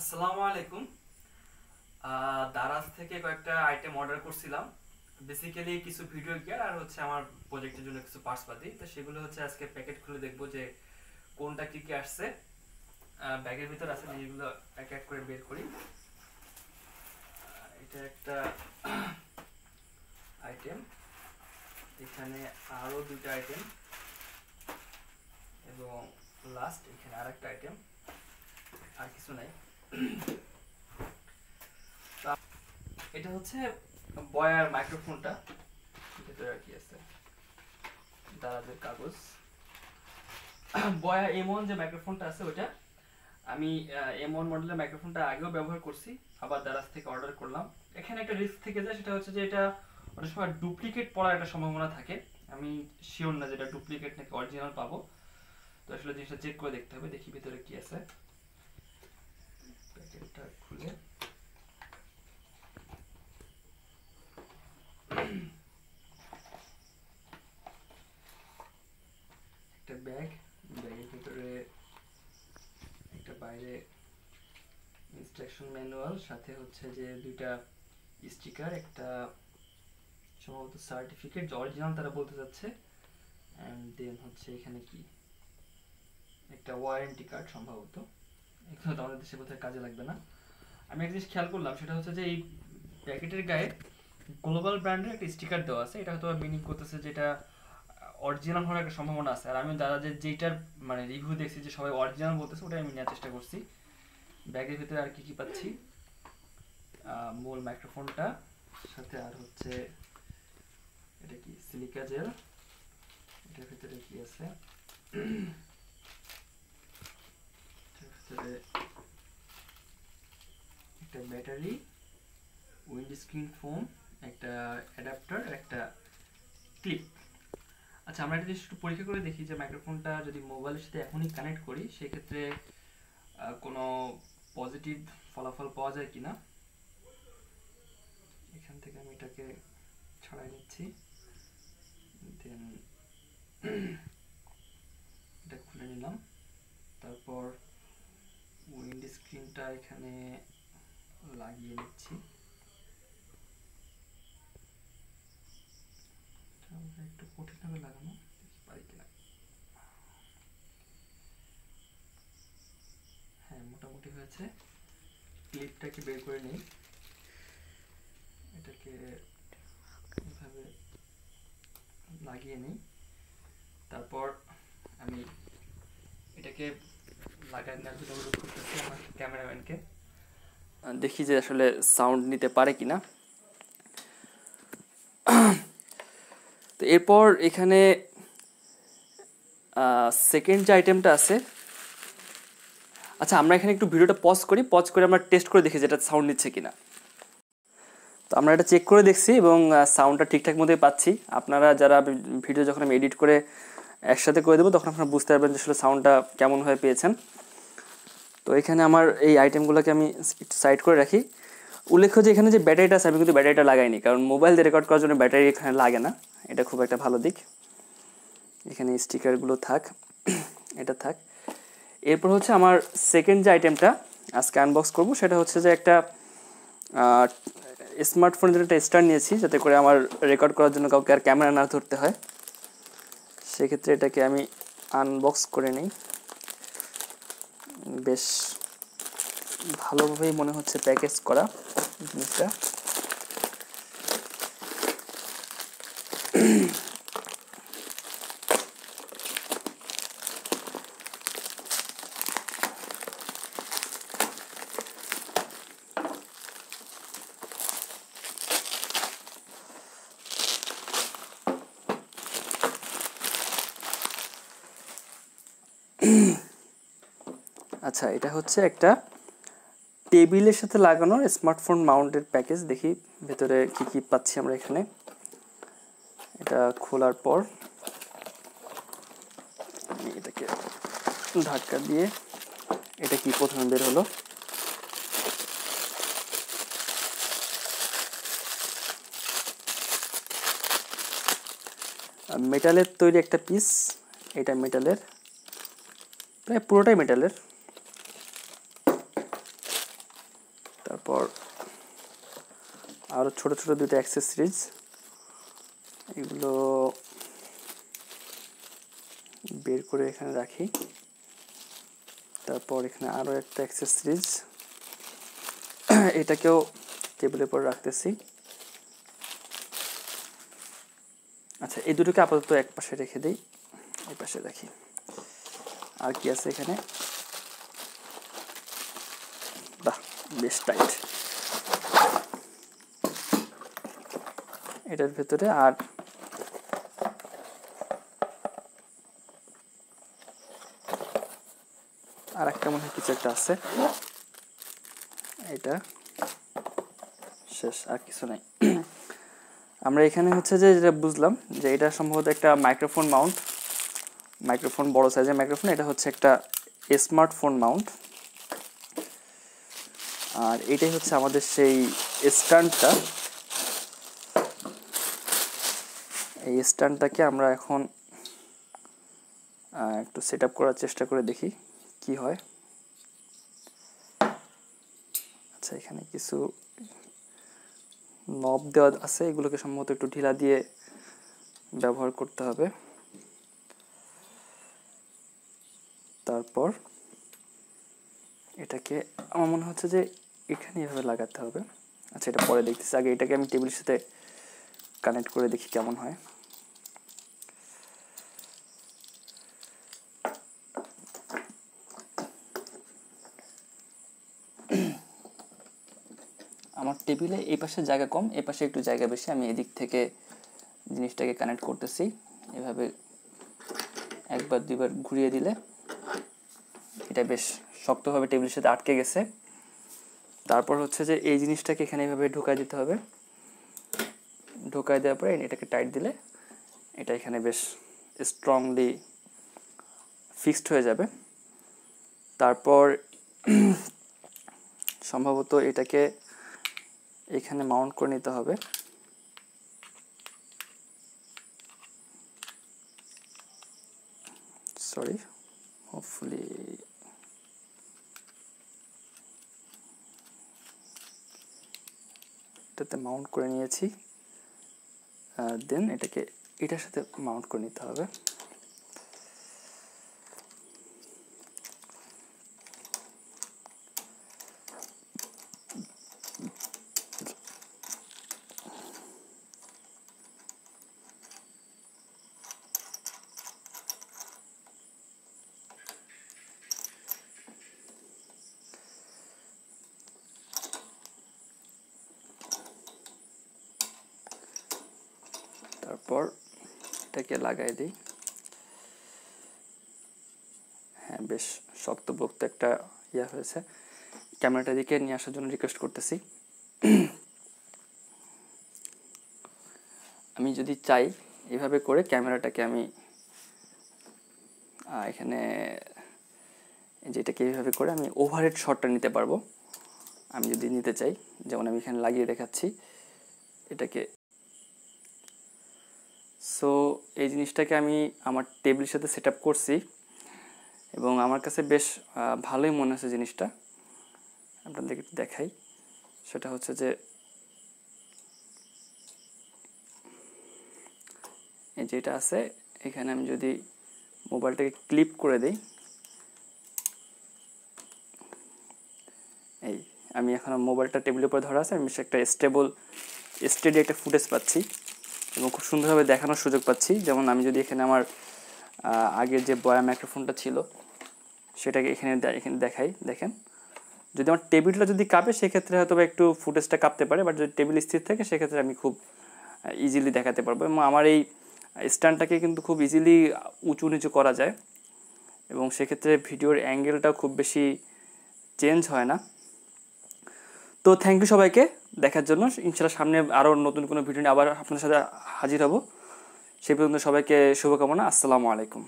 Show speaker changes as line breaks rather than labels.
আসসালামু আলাইকুম। দারাজ থেকে কয়েকটা আইটেম অর্ডার করছিলাম। বেসিক্যালি কিছু ভিডিও গিয়ার আর হচ্ছে আমার প্রজেক্টের জন্য কিছু পার্টস পাতি তো সেগুলো হচ্ছে আজকে প্যাকেট খুলে দেখব যে কোনটা কি কি আসছে। ব্যাগের ভিতর আছে, যেগুলো এক এক করে বের করি। এটা একটা আইটেম এখানে আরও দুটো আইটেম এবং লাস্ট এখানে আর একটা আইটেম আর কিছু নাই। এটা হচ্ছে বয়ার মাইক্রোফোনটা, ভেতরে আর কি আছে দারাজের কাগজ। বয়া এম যে মাইক্রোফোনটা আছে ওটা আমি এম ওয়ান মডেলের মাইক্রোফোনটা আগেও ব্যবহার করছি, আবার দারাজ থেকে অর্ডার করলাম। এখানে একটা রিস্ক থেকে যায়, সেটা হচ্ছে যে এটা অনেক সময় ডুপ্লিকেট পড়ার একটা সম্ভাবনা থাকে। আমি শিওর না যেটা ডুপ্লিকেট নাকি অরিজিনাল পাবো। তো আসলে জিনিসটা চেক করে দেখতে হবে, দেখি ভিতরে কি আছে। প্যাকেটটা খুলে একটা ব্যাগ ব্যাগের ভিতরে একটা বাইরে ইনস্ট্রাকশন ম্যানুয়াল সাথে হচ্ছে যে দুইটা স্টিকার একটা সম্ভবত সার্টিফিকেট অরিজিনাল তারা বলতে যাচ্ছে অ্যান্ড দেন হচ্ছে এখানে কি? একটা ওয়ারেন্টি কার্ড সম্ভবত। এখানে তো আমাদের দেশে বোধহয় কাজে লাগবে না। আমি একটা জিনিস খেয়াল করলাম, সেটা হচ্ছে যে এই প্যাকেটের গায়ে গ্লোবাল ব্র্যান্ডের একটা স্টিকার দেওয়া আছে। এটা হয়তো মিনিং করতেছে যেটা অরিজিনাল হওয়ার একটা সম্ভাবনা আছে। আর আমি দাদা যে যেটার মানে রিভিউ দেখছি যে সবাই অরিজিনাল বলতেছে, ওটাই আমি নেওয়ার চেষ্টা করছি। ব্যাগের ভিতরে আর কি কি পাচ্ছি? মূল মাইক্রোফোনটা সাথে আর হচ্ছে এটা কি? সিলিকা জেল এটার ভিতরে কি আছে? একটা ব্যাটারি উইন্ড স্ক্রিন ফোম একটা অ্যাডাপ্টার একটা ক্লিপ আচ্ছা আমরা জিনিস একটু পরীক্ষা করে দেখি যে মাইক্রোফোনটা যদি মোবাইলের সাথে এখনই কানেক্ট করি, সেক্ষেত্রে কোনো পজিটিভ ফলাফল পাওয়া যায় কিনা? এখান থেকে আমি এটাকে ছড়াই নিচ্ছি। দেন এটা খুলে নিলাম। তারপর স্ক্রিনটা এখানে লাগিয়ে নিচ্ছি। একটু কঠিন হবে লাগানো পারি কিনা। হ্যাঁ মোটামুটি হয়েছে। ক্লিপটাকে বের করে নিই? এটাকে এভাবে লাগিয়ে নিই। তারপর আমি এটাকে দেখি যে আসলে সাউন্ড নিতে পারে কিনা। তো এরপর এখানে সেকেন্ড যে আইটেমটা আছে আচ্ছা আমরা এখানে একটু ভিডিওটা পজ করি পজ করে আমরা টেস্ট করে দেখি যেটা সাউন্ড নিচ্ছে কিনা। তো আমরা এটা চেক করে দেখছি এবং সাউন্ডটা ঠিকঠাক মতোই পাচ্ছি। আপনারা যারা ভিডিও যখন আমি এডিট করে একসাথে করে দেবো, তখন আপনারা বুঝতে পারবেন যে আসলে সাউন্ডটা কেমন হয়ে পেয়েছেন। তো এখানে আমার এই আইটেমগুলোকে আমি সাইড করে রাখি। উল্লেখ্য যে এখানে যে ব্যাটারিটা আছে, আমি কিন্তু ব্যাটারিটা লাগাইনি, কারণ মোবাইল দিয়ে রেকর্ড করার জন্য ব্যাটারি এখানে লাগে না। এটা খুব একটা ভালো দিক। এখানে স্টিকারগুলো থাক, এটা থাক। এরপর হচ্ছে আমার সেকেন্ড যে আইটেমটা আজকে আনবক্স করব, সেটা হচ্ছে যে একটা স্মার্টফোনের একটা স্টার নিয়েছি, যাতে করে আমার রেকর্ড করার জন্য কাউকে আর ক্যামেরা না ধরতে হয়। সেক্ষেত্রে এটাকে আমি আনবক্স করে নিই। বেশ ভালোভাবেই মনে হচ্ছে প্যাকেজ করা জিনিসটা। আচ্ছা এটা হচ্ছে একটা টেবিলের সাথে লাগানোর স্মার্টফোন মাউন্টেড প্যাকেজ। দেখি ভেতরে কি কি পাচ্ছি আমরা এখানে। এটা খোলার পর এটাকে ধাক্কা দিয়ে এটা কি প্রথমে বের হলো? মেটালের তৈরি একটা পিস এটা মেটালের প্রায় পুরোটাই মেটালের তারপর আরও ছোট ছোট দুটো অ্যাক্সেসরিজ এগুলো বের করে এখানে রাখি। তারপর এখানে আরও একটা অ্যাক্সেসরিজ এটাকেও টেবিলের পর রাখতেছি। আচ্ছা এই দুটোকে আপাতত এক পাশে রেখে দিই। এই পাশে রাখি। আর কি আছে এখানে? বাহ, বেশ টাইট এটার ভেতরে আর আর একটা মনে হয় কিছু একটা আছে। এটা শেষ, আর কিছু নাই। আমরা এখানে হচ্ছে যে যেটা বুঝলাম যে এটা সম্ভবত একটা মাইক্রোফোন মাউন্ট মাইক্রোফোন বড় সাইজের মাইক্রোফোন এটা হচ্ছে একটা স্মার্টফোন মাউন্ট আর এটাই হচ্ছে আমাদের সেই স্ট্যান্ডটা এই স্ট্যান্ডটাকে আমরা এখন একটু সেট করার চেষ্টা করে দেখি কি হয়। আচ্ছা এখানে কিছু নব দেওয়া আছে, এগুলোকে সম্ভবত একটু ঢিলা দিয়ে ব্যবহার করতে হবে। তারপর এটাকে আমার মনে হচ্ছে যে এখানে এভাবে লাগাতে হবে। আচ্ছা এটা পরে দেখতেছি। আগে এটাকে আমি টেবিলের সাথে কানেক্ট করে দেখি কেমন হয়। আমার টেবিলে এই পাশে জায়গা কম, এই পাশে একটু জায়গা বেশি, আমি এদিক থেকে জিনিসটাকে কানেক্ট করতেছি। এভাবে একবার, দুইবার ঘুরিয়ে দিলে এটা বেশ শক্তভাবে টেবিলের সাথে আটকে গেছে। তারপর হচ্ছে যে এই জিনিসটাকে এখানে এভাবে ঢোকায় দিতে হবে। ঢোকায় দেওয়ার পরে এটাকে টাইট দিলে এটা এখানে বেশ স্ট্রংলি ফিক্সড হয়ে যাবে। তারপর সম্ভবত এটাকে এখানে মাউন্ট করে নিতে হবে। সরি হোপফুলি এটাতে মাউন্ট করে নিয়েছি। দেন এটাকে, এটার সাথে মাউন্ট করে নিতে হবে। তারপর এটাকে লাগাই দিই। হ্যাঁ বেশ শক্তপোক্ত একটা ইয়া হয়েছে। ক্যামেরাটা দিকে নিয়ে আসার জন্য রিকোয়েস্ট করতেছি। আমি যদি চাই এভাবে করে ক্যামেরাটাকে আমি এখানে যেটাকে এইভাবে করে আমি ওভারহেড শটটা নিতে পারব। আমি যদি নিতে চাই, যেমন আমি এখানে লাগিয়ে দেখাচ্ছি, এটাকে সো এই জিনিসটাকে আমি আমার টেবিলের সাথে সেট করছি এবং আমার কাছে বেশ ভালোই মনে হচ্ছে জিনিসটা। আপনাদেরকে দেখাই। সেটা হচ্ছে যে, এই যেটা আছে, এখানে আমি যদি মোবাইলটাকে ক্লিপ করে দিই, এই, আমি এখন মোবাইলটা টেবিলের উপরে ধরা আছে, আমি একটা স্টেবল স্টেডি একটা ফুটেজ পাচ্ছি। এবং খুব সুন্দরভাবে দেখানোর সুযোগ পাচ্ছি। যেমন আমি যদি এখানে আমার আগের যে বয়া মাইক্রোফোনটা ছিল, সেটাকে এখানে এখানে দেখাই। দেখেন, যদি আমার টেবিলটা যদি কাঁপে, সেক্ষেত্রে হয়তো একটু ফুটেজটা কাঁপতে পারে বাট যদি টেবিল স্থির থাকে, সেক্ষেত্রে আমি খুব ইজিলি দেখাতে পারব। এবং আমার এই স্ট্যান্ডটাকে কিন্তু খুব ইজিলি উঁচু নিচু করা যায়। এবং সেক্ষেত্রে ভিডিওর অ্যাঙ্গেলটাও খুব বেশি চেঞ্জ হয় না। তো থ্যাংক ইউ সবাইকে দেখার জন্য। ইনশাল্লাহ সামনে আরও নতুন কোনো ভিডিও নিয়ে আবার আপনার সাথে হাজির হব। সেই পর্যন্ত সবাইকে শুভকামনা। আসসালামু আলাইকুম।